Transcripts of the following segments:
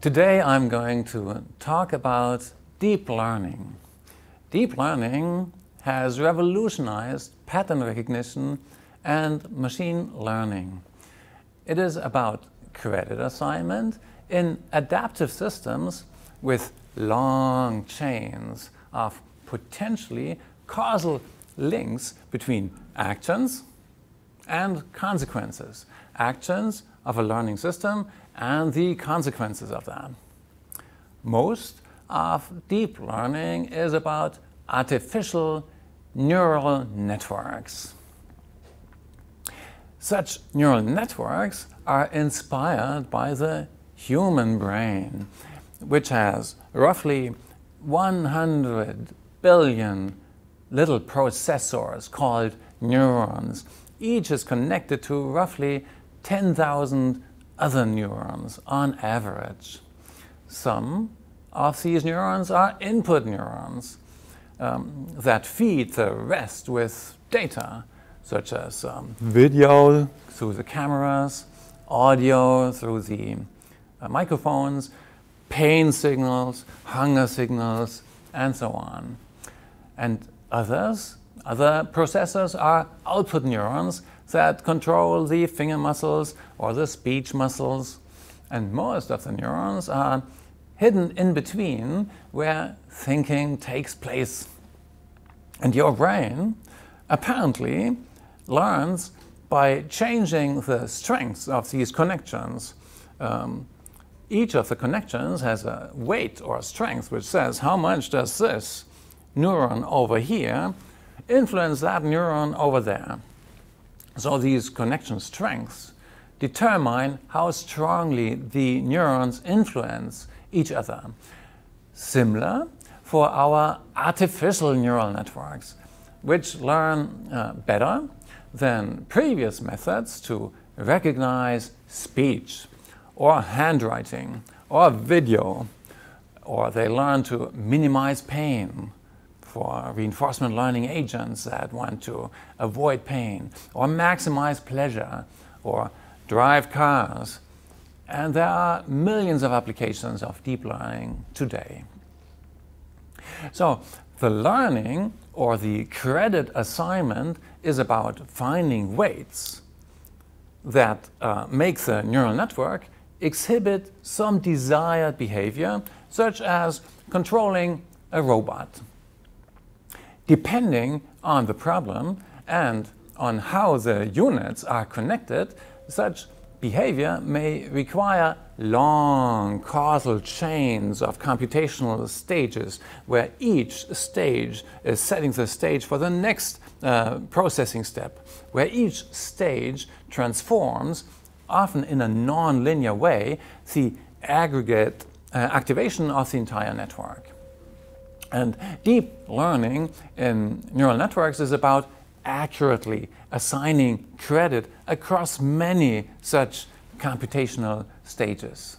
Today I'm going to talk about deep learning. Deep learning has revolutionized pattern recognition and machine learning. It is about credit assignment in adaptive systems with long chains of potentially causal links between actions and consequences. Actions of a learning system and the consequences of that. Most of deep learning is about artificial neural networks. Such neural networks are inspired by the human brain, which has roughly 100 billion little processors called neurons. Each is connected to roughly 10,000 other neurons on average. Some of these neurons are input neurons um, that feed the rest with data, such as um, video through the cameras, audio through the uh, microphones, pain signals, hunger signals, and so on. And others, other processors are output neurons that control the finger muscles or the speech muscles. And most of the neurons are hidden in between where thinking takes place. And your brain apparently learns by changing the strengths of these connections. Um, each of the connections has a weight or a strength which says how much does this neuron over here influence that neuron over there. So these connection strengths determine how strongly the neurons influence each other. Similar for our artificial neural networks, which learn uh, better than previous methods to recognize speech or handwriting or video, or they learn to minimize pain for reinforcement learning agents that want to avoid pain or maximize pleasure or drive cars. And there are millions of applications of deep learning today. So the learning or the credit assignment is about finding weights that uh, make the neural network exhibit some desired behavior, such as controlling a robot depending on the problem and on how the units are connected, such behavior may require long causal chains of computational stages where each stage is setting the stage for the next uh, processing step, where each stage transforms, often in a non-linear way, the aggregate uh, activation of the entire network. And deep learning in neural networks is about accurately assigning credit across many such computational stages.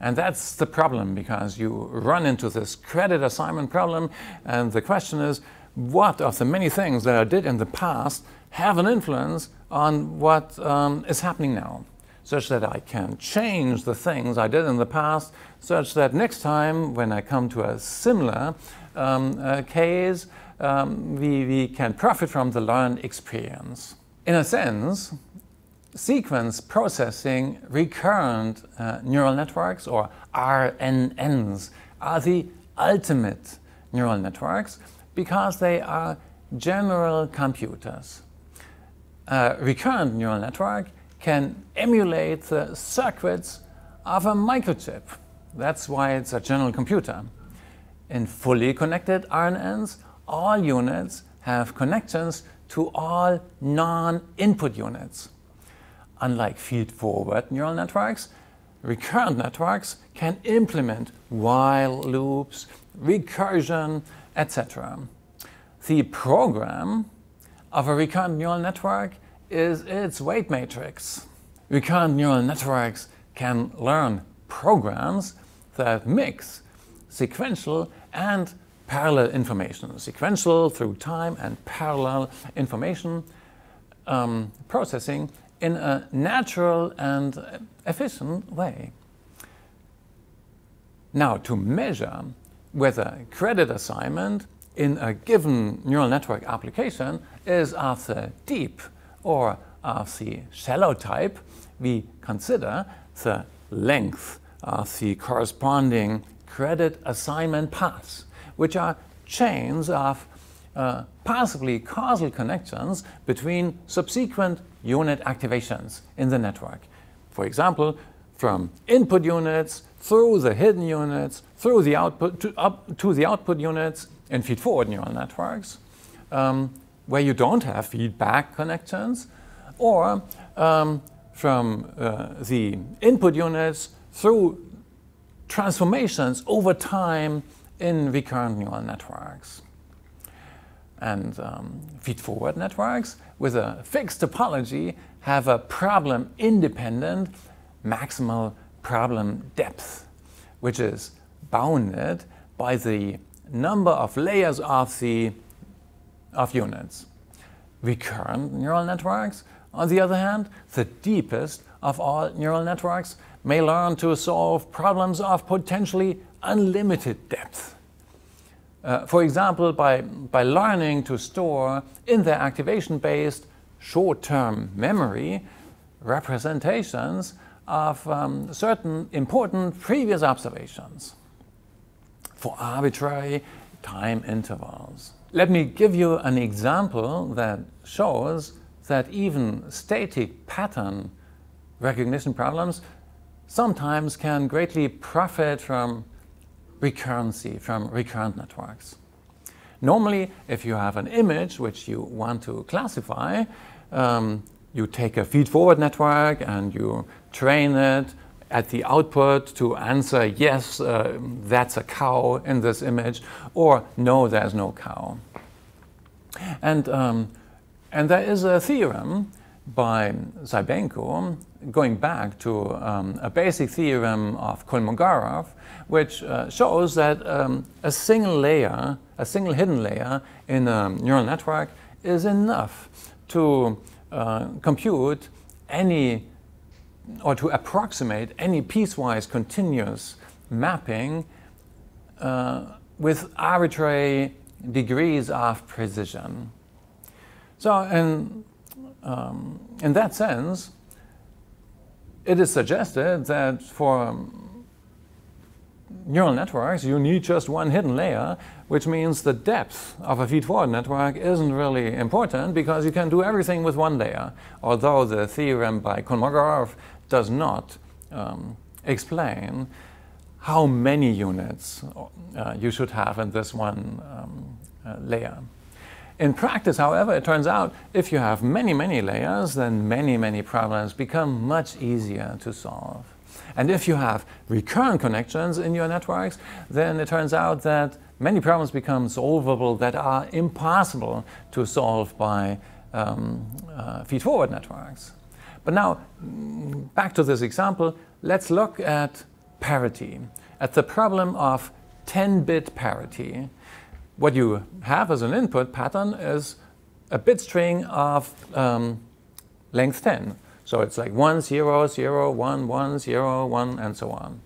And that's the problem because you run into this credit assignment problem and the question is what of the many things that I did in the past have an influence on what um, is happening now? Such that I can change the things I did in the past, such that next time when I come to a similar um, uh, case, um, we, we can profit from the learned experience. In a sense, sequence processing recurrent uh, neural networks, or RNNs, are the ultimate neural networks because they are general computers. A recurrent neural network can emulate the circuits of a microchip. That's why it's a general computer. In fully connected RNNs, all units have connections to all non-input units. Unlike feed-forward neural networks, recurrent networks can implement while loops, recursion, etc. The program of a recurrent neural network is its weight matrix. Recurrent neural networks can learn programs that mix sequential and parallel information, sequential through time and parallel information um, processing in a natural and efficient way. Now, to measure whether credit assignment in a given neural network application is the deep or of the shallow type, we consider the length of the corresponding credit assignment paths, which are chains of uh, possibly causal connections between subsequent unit activations in the network. For example, from input units through the hidden units, through the output to, up to the output units in feed-forward neural networks, um, where you don't have feedback connections, or um, from uh, the input units through transformations over time in recurrent neural networks. And um, feed-forward networks with a fixed topology have a problem-independent maximal problem depth, which is bounded by the number of layers of the of units. Recurrent neural networks, on the other hand, the deepest of all neural networks, may learn to solve problems of potentially unlimited depth. Uh, for example, by, by learning to store in their activation-based short-term memory representations of um, certain important previous observations for arbitrary time intervals. Let me give you an example that shows that even static pattern recognition problems sometimes can greatly profit from recurrency from recurrent networks. Normally, if you have an image which you want to classify, um, you take a feed-forward network and you train it at the output to answer yes, uh, that's a cow in this image, or no, there's no cow. And, um, and there is a theorem by Cybenko, going back to um, a basic theorem of Kolmogorov, which uh, shows that um, a single layer, a single hidden layer in a neural network is enough to uh, compute any or to approximate any piecewise continuous mapping uh, with arbitrary degrees of precision. So, in um, in that sense, it is suggested that for neural networks, you need just one hidden layer, which means the depth of a feed-forward network isn't really important because you can do everything with one layer, although the theorem by Kolmogorov does not um, explain how many units uh, you should have in this one um, uh, layer. In practice, however, it turns out if you have many, many layers, then many, many problems become much easier to solve. And if you have recurrent connections in your networks, then it turns out that many problems become solvable that are impossible to solve by um, uh, feed-forward networks. But now, back to this example, let's look at parity, at the problem of 10-bit parity what you have as an input pattern is a bit string of um, length 10. So it's like 1, 0, 0, 1, 1, 0, 1, and so on.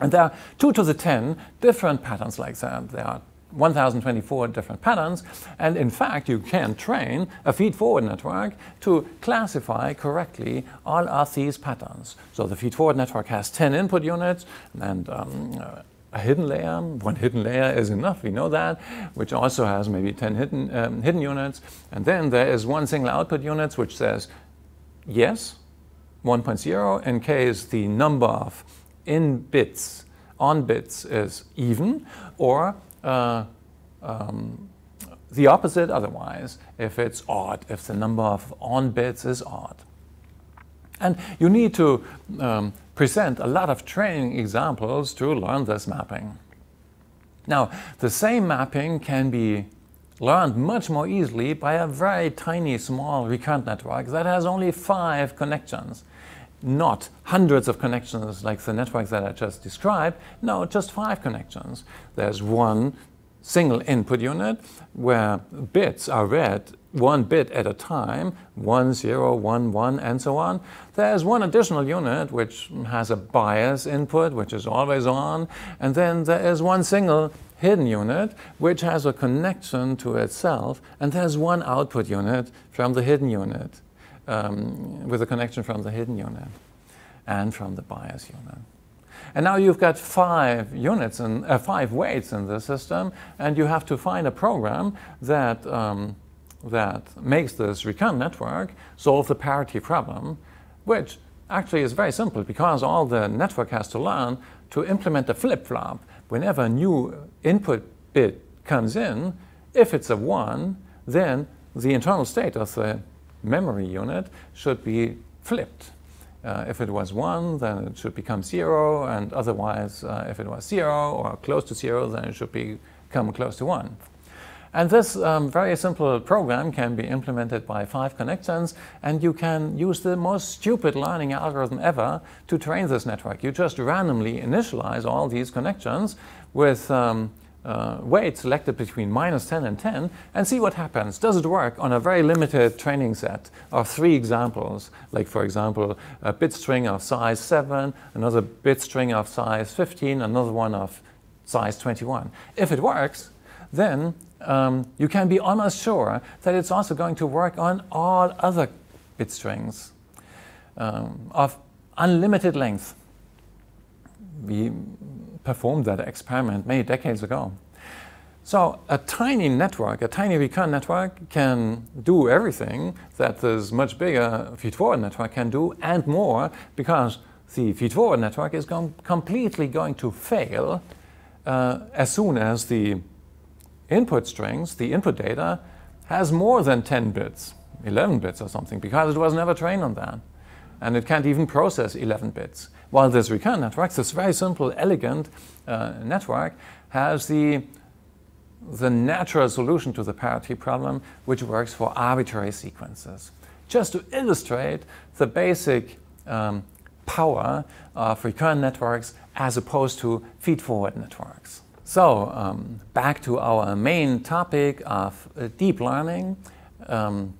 And there are 2 to the 10 different patterns like that. There are 1024 different patterns, and in fact, you can train a feed-forward network to classify correctly all of these patterns. So the feed-forward network has 10 input units, and um, uh, a hidden layer. One hidden layer is enough, we know that, which also has maybe 10 hidden, um, hidden units. And then there is one single output unit which says yes, 1.0, in case the number of in bits, on bits is even, or uh, um, the opposite otherwise, if it's odd, if the number of on bits is odd. And you need to um, present a lot of training examples to learn this mapping. Now, the same mapping can be learned much more easily by a very tiny, small recurrent network that has only five connections. Not hundreds of connections like the network that I just described. No, just five connections. There's one single input unit where bits are read one bit at a time, one, zero, one, one, and so on. There's one additional unit which has a bias input, which is always on, and then there is one single hidden unit which has a connection to itself, and there's one output unit from the hidden unit, um, with a connection from the hidden unit and from the bias unit. And now you've got five units and uh, five weights in the system, and you have to find a program that um, that makes this recurrent network solve the parity problem, which actually is very simple because all the network has to learn to implement a flip-flop. Whenever a new input bit comes in, if it's a 1, then the internal state of the memory unit should be flipped. Uh, if it was 1, then it should become 0, and otherwise, uh, if it was 0 or close to 0, then it should become close to 1. And this um, very simple program can be implemented by five connections, and you can use the most stupid learning algorithm ever to train this network. You just randomly initialize all these connections with um, uh, weights selected between minus 10 and 10 and see what happens. Does it work on a very limited training set of three examples, like for example, a bit string of size 7, another bit string of size 15, another one of size 21. If it works, then um, you can be almost sure that it's also going to work on all other bit strings um, of unlimited length. We performed that experiment many decades ago. So a tiny network, a tiny recurrent network can do everything that this much bigger feed-forward network can do and more because the feed-forward network is going, completely going to fail uh, as soon as the input strings, the input data, has more than 10 bits, 11 bits or something, because it was never trained on that. And it can't even process 11 bits. While this recurrent network, this very simple, elegant uh, network, has the, the natural solution to the parity problem, which works for arbitrary sequences. Just to illustrate the basic um, power of recurrent networks as opposed to feed-forward networks. So um, back to our main topic of uh, deep learning. Um,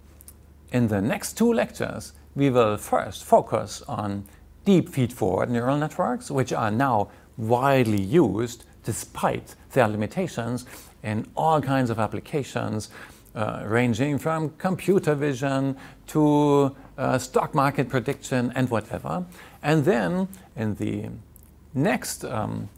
in the next two lectures, we will first focus on deep feed-forward neural networks, which are now widely used despite their limitations in all kinds of applications, uh, ranging from computer vision to uh, stock market prediction and whatever. And then in the next um,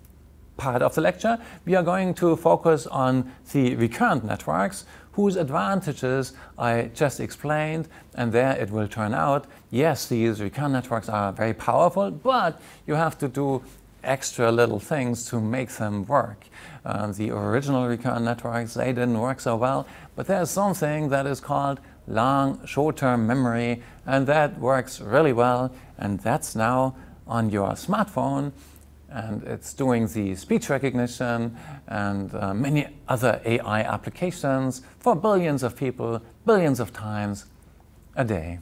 part of the lecture, we are going to focus on the recurrent networks whose advantages I just explained, and there it will turn out, yes, these recurrent networks are very powerful, but you have to do extra little things to make them work. Uh, the original recurrent networks, they didn't work so well, but there's something that is called long short-term memory, and that works really well, and that's now on your smartphone and it's doing the speech recognition and uh, many other AI applications for billions of people, billions of times a day.